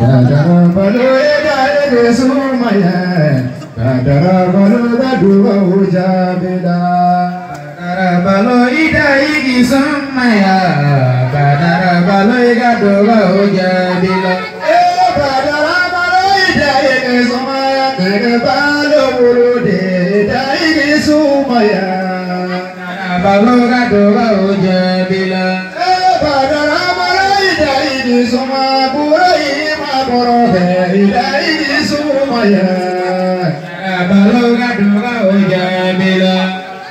ದಾದರಬಲು ಎದಾರೆ ಸೋಮಯ ದಾದರಬಲು ದಡುವ ಉಜಾಬಿದ ದಾದರಬಲು ಇದೈಗಿ ಸೋಮಯ ದಾದರಬಲು ಗಡುವ ಉಜಾಬಿದ ದಾದರಬಲು ಇದೈಗಿ ಸೋಮಯ ದಾದರಬಲು ಉರುದೆ ಇದೈಗಿ ಸೋಮಯ ದಾದರಬಲು ಗಡುವ ಉಜಾಬಿದ ದಾದರಬಲು ಇದೈಗಿ ಸೋಮಯ سوميا بلو ندور وجميلا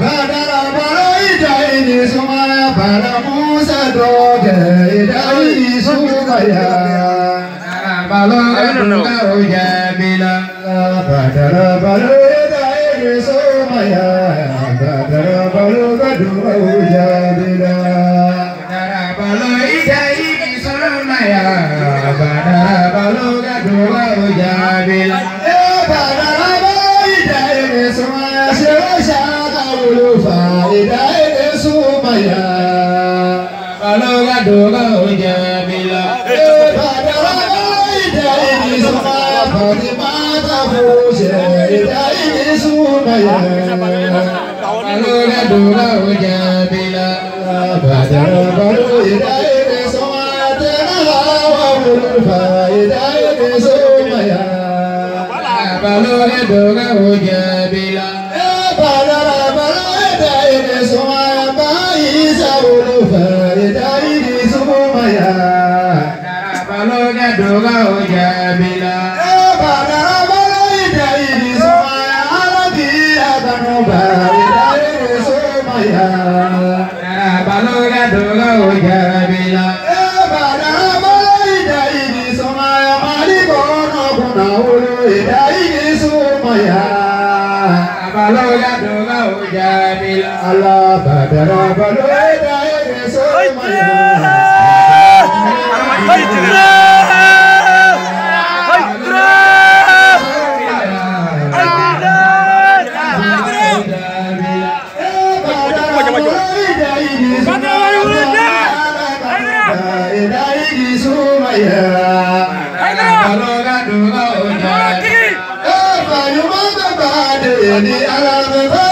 بدل بلو إدعيني سوميا بلا موسى دوك إدعيني سوميا بلو ندور وجميلا بدل بلو إدعيني سوميا بدل بلو ندور وجميلا بدل بلو إدعيني سوميا بدل بلو dùnmọ̀ ọjà àbílà. ẹ bàbá bá ìdá èrè sùn àṣẹ wọ́n ṣáká wúlò fà ìdá èrè sùn mayà. ọlọ́gà dùnmọ̀ ọjà àbílà. ẹ bàbá bá ìdá èrè sùn àbọ̀dé máa tàbó ṣe ìdá èrè sùn mayà. ọlọ́gà dùnmọ̀ ọjà balo edoga ojabila. ẹ bàdà bàlá ẹ̀dá èdè sọ́wọ́ àbá yìí sàwòlò fàrà ẹ̀dá ìdí sọ́wọ́ mayà. bàdà balo edoga ojabila. ẹ bàdà bàlá ẹ̀dá ìdí sọ́wọ́ àlọ́ kìí àbànú bàrà ẹ̀dá ìdí sọ́wọ́ mayà. jamil ala badara Di alam bawah.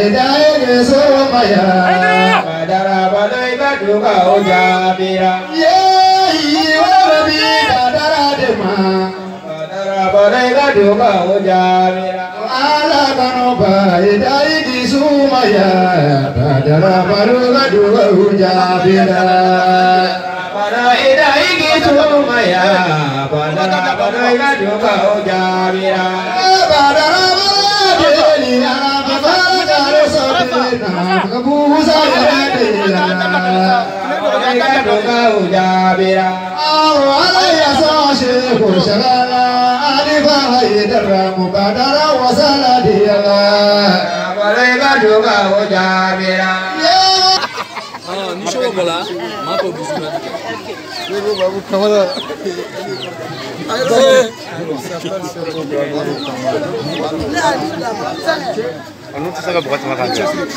لدائر سوقيا فدرب نيبتك أجابرا ياهي وربي فدردما فدرب نيبتك أجابرا وعلى قنبا إدائك سوميا فدرب نيبتك أجابرا Bana ida igi tuma ya, bana bana ida duka ujamira. Bana bana ida duka ujamira. الله علي ساشق شغالا لفريد مبادرا وسلا ديالا بريغا جوغا وجابرا نشوف بلا ما هو بسرعة شوفوا بابو كمالا لا لا لا أنا تسأل بغت ما كان